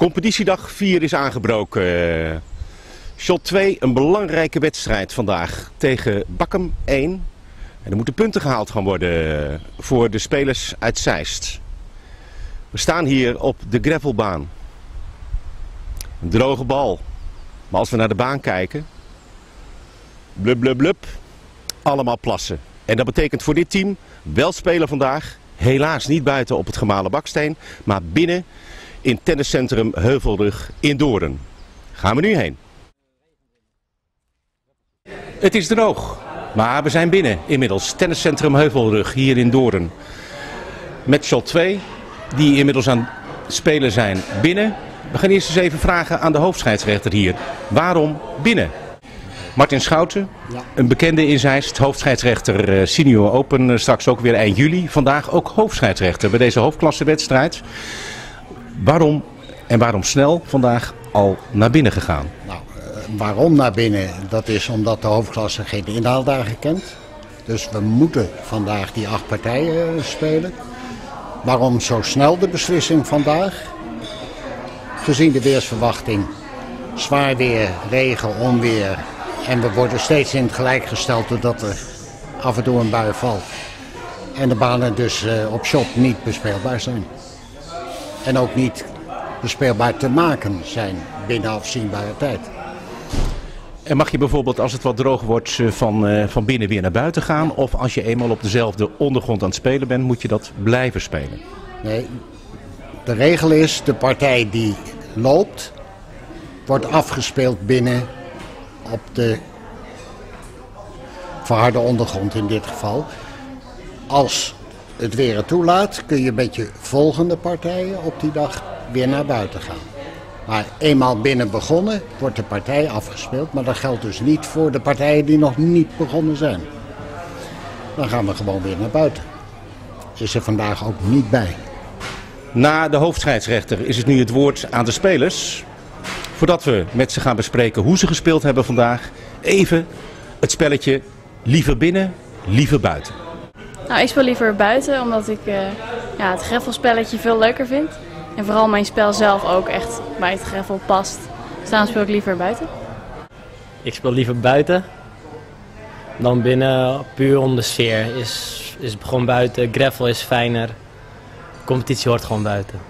Competitiedag 4 is aangebroken. Shot 2, een belangrijke wedstrijd vandaag tegen Bakkum 1. En er moeten punten gehaald gaan worden voor de spelers uit Zeist. We staan hier op de gravelbaan. Een droge bal. Maar als we naar de baan kijken, blub blub blub, allemaal plassen. En dat betekent voor dit team wel spelen vandaag. Helaas niet buiten op het gemalen baksteen, maar binnen in tenniscentrum Heuvelrug in Doorn. Gaan we nu heen. Het is droog, maar we zijn binnen inmiddels. Tenniscentrum Heuvelrug hier in Doorn. Met shot 2, die inmiddels aan het spelen zijn binnen. We gaan eerst eens even vragen aan de hoofdscheidsrechter hier. Waarom binnen? Martin Schouten, een bekende in Zeist, hoofdscheidsrechter eh, Senior Open, eh, straks ook weer eind juli. Vandaag ook hoofdscheidsrechter bij deze hoofdklassewedstrijd. Waarom en waarom snel vandaag al naar binnen gegaan? Nou, eh, waarom naar binnen? Dat is omdat de hoofdklasse geen inhaaldagen kent. Dus we moeten vandaag die acht partijen eh, spelen. Waarom zo snel de beslissing vandaag? Gezien de weersverwachting, zwaar weer, regen, onweer. En we worden steeds in het gelijk gesteld doordat er af en toe een bui valt. En de banen dus eh, op shot niet bespeelbaar zijn. En ook niet bespeelbaar te maken zijn binnen afzienbare tijd. En mag je bijvoorbeeld als het wat droog wordt van, eh, van binnen weer naar buiten gaan? Of als je eenmaal op dezelfde ondergrond aan het spelen bent, moet je dat blijven spelen? Nee, de regel is de partij die loopt, wordt afgespeeld binnen op de verharde ondergrond in dit geval. Als het weer het toelaat, kun je met je volgende partijen op die dag weer naar buiten gaan. Maar eenmaal binnen begonnen, wordt de partij afgespeeld. Maar dat geldt dus niet voor de partijen die nog niet begonnen zijn. Dan gaan we gewoon weer naar buiten. Is er vandaag ook niet bij. Na de hoofdscheidsrechter is het nu het woord aan de spelers. Voordat we met ze gaan bespreken hoe ze gespeeld hebben vandaag, even het spelletje liever binnen, liever buiten. Nou, ik speel liever buiten, omdat ik eh, ja, het greffelspelletje veel leuker vind. En vooral mijn spel zelf ook echt bij het greffel past. Dus daarom speel ik liever buiten. Ik speel liever buiten dan binnen, puur om de sfeer. Is, is gewoon buiten, gravel is fijner. Competitie hoort gewoon buiten.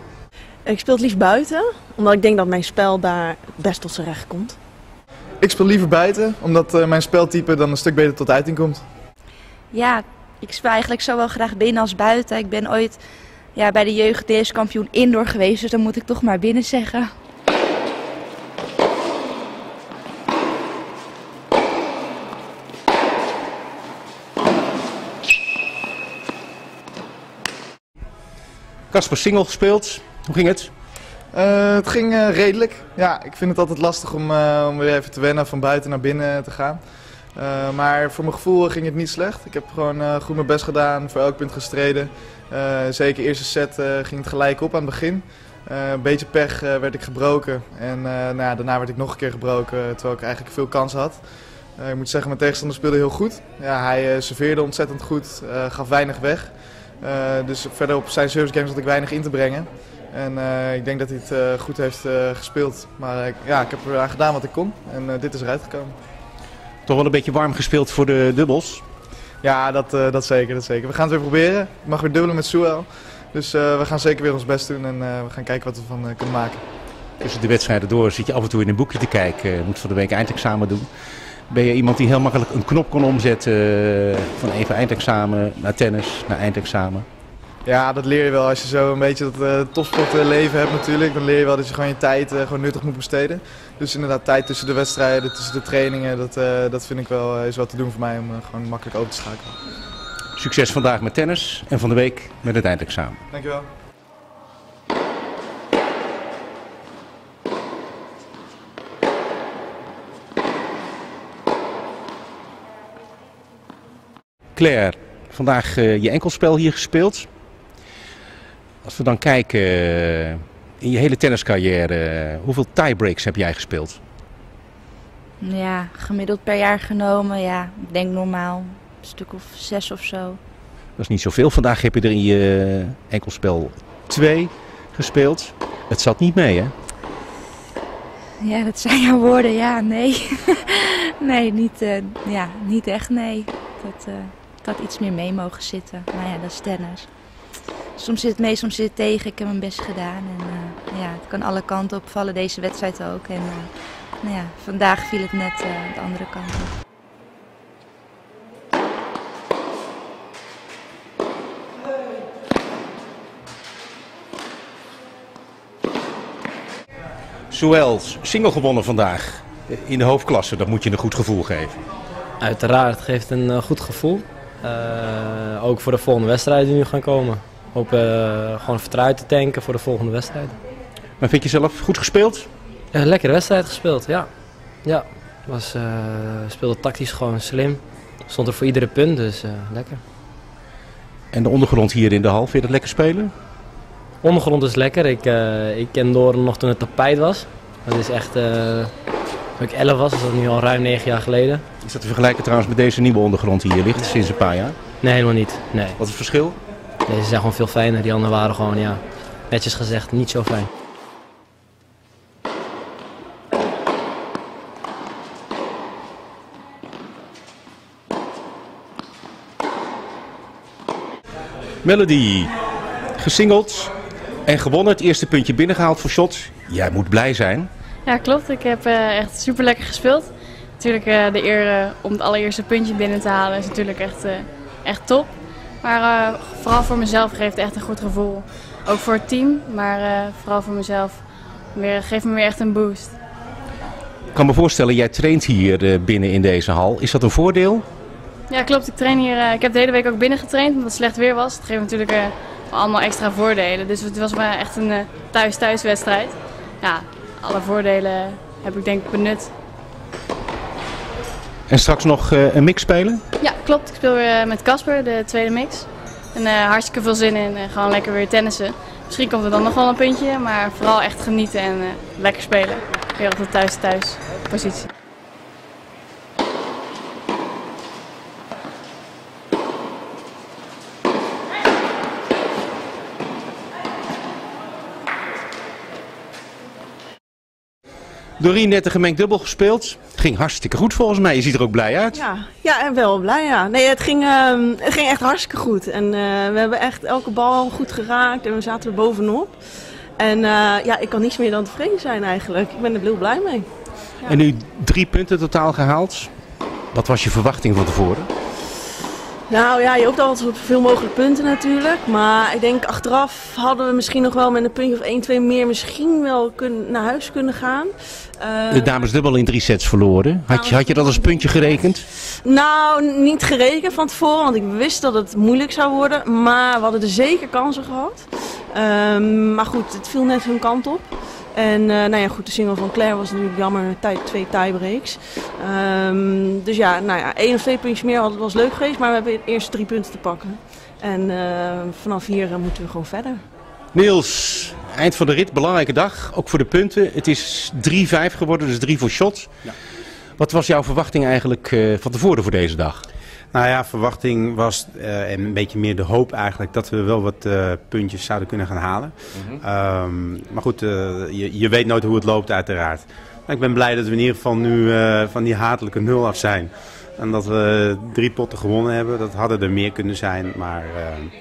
Ik speel het liefst buiten, omdat ik denk dat mijn spel daar best tot zijn recht komt. Ik speel liever buiten, omdat eh, mijn speltype dan een stuk beter tot uiting komt. Ja, ik speel eigenlijk zowel graag binnen als buiten. Ik ben ooit ja, bij de jeugd DS kampioen indoor geweest, dus dan moet ik toch maar binnen zeggen. Casper Singel gespeeld. Hoe ging het? Eh, het ging eh, redelijk. Ja, ik vind het altijd lastig om, eh, om weer even te wennen van buiten naar binnen te gaan. Eh, maar voor mijn gevoel ging het niet slecht. Ik heb gewoon eh, goed mijn best gedaan, voor elk punt gestreden. Eh, zeker eerste set ging het gelijk op aan het begin. Een beetje pech werd ik gebroken. En nou ja, daarna werd ik nog een keer gebroken, terwijl ik eigenlijk veel kansen had. Ik moet zeggen, mijn tegenstander speelde heel goed. Ja, hij serveerde ontzettend goed, gaf weinig weg. Dus verder op zijn service games had ik weinig in te brengen. En ik denk dat hij het goed heeft gespeeld. Maar ja, ik heb eraan gedaan wat ik kon. En dit is eruit gekomen. Toch wel een beetje warm gespeeld voor de dubbels. Ja, dat, eh, dat zeker, dat zeker. We gaan het weer proberen. Ik mag weer dubbelen met Suel. Dus eh, we gaan zeker weer ons best doen en eh, we gaan kijken wat we van eh, kunnen maken. Tussen de wedstrijden door zit je af en toe in een boekje te kijken. Je moet van de week eindexamen doen. Ben je iemand die heel makkelijk een knop kon omzetten van even eindexamen naar tennis, naar eindexamen? Ja, dat leer je wel als je zo een beetje dat eh topsportleven hebt natuurlijk. Dan leer je wel dat je gewoon je tijd eh, gewoon nuttig moet besteden. Dus inderdaad tijd tussen de wedstrijden, tussen de trainingen. Dat, eh, dat vind ik wel, eh, is wel te doen voor mij om eh, gewoon makkelijk over te schakelen. Succes vandaag met tennis en van de week met het eindexamen. Dankjewel. Claire, vandaag eh, je enkelspel hier gespeeld. Als we dan kijken eh, in je hele tenniscarrière, eh, hoeveel tiebreaks heb jij gespeeld? Ja, gemiddeld per jaar genomen, ja, ik denk normaal een stuk of zes of zo. Dat is niet zoveel. Vandaag heb je er in je enkelspel twee gespeeld. Het zat niet mee, hè? Ja, dat zijn jouw woorden. Ja, nee. nee, niet, eh, ja, niet echt, nee. Dat, eh, ik had iets meer mee mogen zitten. Maar ja, dat is tennis. Soms zit het mee, soms zit het tegen. Ik heb mijn best gedaan. En eh, ja, het kan alle kanten opvallen, deze wedstrijd ook. En nou ja, vandaag viel het net de andere kant op. Zowel single gewonnen vandaag in de hoofdklasse, dat moet je een goed gevoel geven. Uiteraard, het geeft een goed gevoel. Uh, ook voor de volgende wedstrijden die nu gaan komen. Hoop uh, gewoon vertrouwen te tanken voor de volgende wedstrijd. Maar vind je zelf goed gespeeld? Ja, lekkere wedstrijd gespeeld, ja. Ja, was, speelde tactisch gewoon slim. Stond er voor iedere punt, dus lekker. En de ondergrond hier in de hal, vind je dat lekker spelen? Ondergrond is lekker. Ik, uh, ik ken Doorn nog toen het tapijt was. Dat is echt, uh, toen ik 11 was, is dat nu al ruim 9 jaar geleden. Is dat te vergelijken trouwens met deze nieuwe ondergrond die hier ligt sinds een paar jaar? Nee, helemaal niet. Nee. Wat is het verschil? Deze zijn gewoon veel fijner. Die anderen waren gewoon, ja, netjes gezegd, niet zo fijn. Melody, gesingeld, en gewonnen, het eerste puntje binnengehaald voor shots. Jij moet blij zijn. Ja, klopt. Ik heb uh, echt super lekker gespeeld. Natuurlijk uh, de eer uh, om het allereerste puntje binnen te halen is natuurlijk echt, echt top. Maar vooral voor mezelf geeft het echt een goed gevoel. Ook voor het team, maar vooral voor mezelf weer, geeft me weer echt een boost. Ik kan me voorstellen, jij traint hier binnen in deze hal. Is dat een voordeel? Ja, klopt. Ik train hier. ik heb de hele week ook binnen getraind omdat het slecht weer was. Het geeft natuurlijk allemaal extra voordelen. Dus het was maar echt een thuis-thuis wedstrijd. Ja, alle voordelen heb ik denk ik benut. En straks nog uh, een mix spelen? Ja, klopt. Ik speel weer met Casper, de tweede mix. En uh, hartstikke veel zin in. Gewoon lekker weer tennissen. Misschien komt er dan nog wel een puntje, maar vooral echt genieten en lekker spelen. Weer op de thuis-thuis positie. Doreen net een gemengd dubbel gespeeld. Ging hartstikke goed volgens mij. Je ziet er ook blij uit. Ja, ja en wel blij ja. Nee, het ging, uh, het ging echt hartstikke goed. En uh, we hebben echt elke bal goed geraakt en we zaten er bovenop. En uh, ja, ik kan niets meer dan tevreden zijn eigenlijk. Ik ben er heel blij mee. Ja. En nu drie punten totaal gehaald. Wat was je verwachting van tevoren? Nou ja, je hoopt altijd op zoveel mogelijk punten natuurlijk. Maar ik denk achteraf hadden we misschien nog wel met een puntje of 1, 2 meer misschien wel kunnen, naar huis kunnen gaan. Uh, de dames dubbel in drie sets verloren. Had je, had je dat als puntje gerekend? Nou, niet gerekend van tevoren, want ik wist dat het moeilijk zou worden. Maar we hadden er zeker kansen gehad. Um, maar goed, het viel net hun kant op. En uh, nou ja, goed, de single van Claire was natuurlijk jammer, tijd, twee tiebreaks. Um, dus ja, nou ja, één of twee puntjes meer had, was leuk geweest, maar we hebben eerst drie punten te pakken. En uh, vanaf hier uh, moeten we gewoon verder. Niels, eind van de rit, belangrijke dag, ook voor de punten. Het is 3-5 geworden, dus 3 voor shots. Ja. Wat was jouw verwachting eigenlijk van tevoren voor deze dag? Nou ja, verwachting was uh, een beetje meer de hoop eigenlijk dat we wel wat uh, puntjes zouden kunnen gaan halen. Mm -hmm. um, maar goed, uh, je, je, weet nooit hoe het loopt uiteraard. Maar ik ben blij dat we in ieder geval nu van die hatelijke nul af zijn. En dat we drie potten gewonnen hebben. Dat hadden er meer kunnen zijn. Maar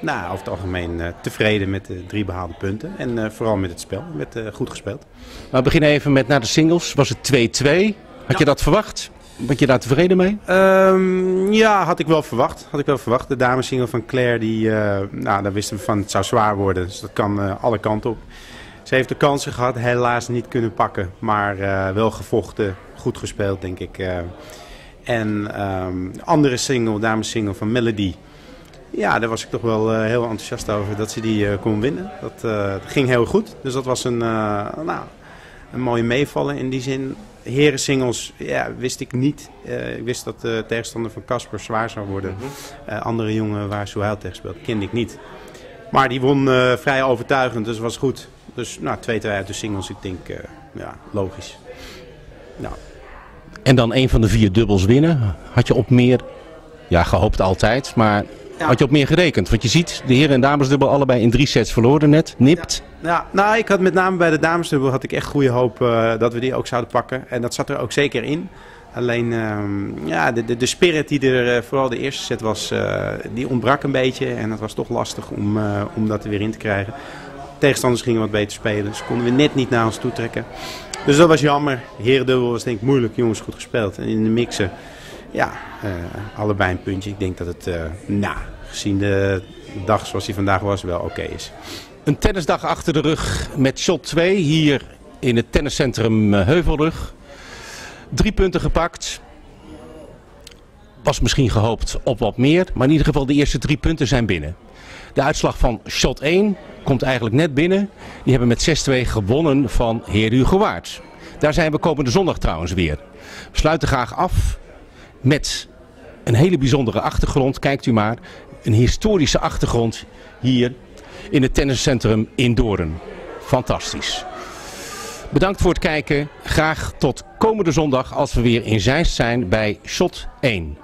nou, over het algemeen tevreden met de drie behaalde punten. En vooral met het spel. Met, goed gespeeld. Maar we beginnen even met naar de singles. Was het 2-2? Had ja. je dat verwacht? Ben je daar tevreden mee? Um, ja, had ik wel verwacht. Had ik wel verwacht. De damessingle van Claire, die, uh, nou, daar wisten we van het zou zwaar worden. Dus dat kan uh, alle kanten op. Ze heeft de kansen gehad, helaas niet kunnen pakken. Maar uh, wel gevochten, goed gespeeld denk ik. en um, andere single, damessingle van Melody. Ja, daar was ik toch wel heel enthousiast over dat ze die kon winnen. Dat ging heel goed. Dus dat was een, nou, een mooie meevallen in die zin heren singles ja, wist ik niet. Uh, ik wist dat de tegenstander van Casper zwaar zou worden. Mm -hmm. uh, andere jongen waar Souhail tegen speelde, kende ik niet. Maar die won uh, vrij overtuigend, dus was goed. Dus nou, 2-2 uit de singles, ik denk, ja, logisch. Nou. En dan een van de vier dubbels winnen. Had je op meer, ja, gehoopt altijd, maar Had je op meer gerekend? Want je ziet, de heren en damesdubbel allebei in drie sets verloren net. Nipt. Ja, nou, ik had met name bij de damesdubbel had ik echt goede hoop eh, dat we die ook zouden pakken. En dat zat er ook zeker in. Alleen, ehm, ja, de, de, de spirit die er uh, vooral de eerste set was, uh, die ontbrak een beetje. En het was toch lastig om, om dat er weer in te krijgen. Tegenstanders gingen wat beter spelen, dus konden we net niet naar ons toe trekken. Dus dat was jammer. Herendubbel was denk ik moeilijk, jongens goed gespeeld. En in de mixen, ja, allebei een puntje. Ik denk dat het, nou, gezien de dag zoals die vandaag was, wel oké is. Een tennisdag achter de rug met shot 2 hier in het tenniscentrum Heuvelrug. Drie punten gepakt. Was misschien gehoopt op wat meer. Maar in ieder geval de eerste drie punten zijn binnen. De uitslag van shot 1 komt eigenlijk net binnen. Die hebben met 6-2 gewonnen van Heer Hugo Waard. Daar zijn we komende zondag trouwens weer. We sluiten graag af met een hele bijzondere achtergrond. Kijkt u maar. Een historische achtergrond hier in het tenniscentrum in Doorn. Fantastisch. Bedankt voor het kijken. Graag tot komende zondag als we weer in Zeist zijn bij Shot 1.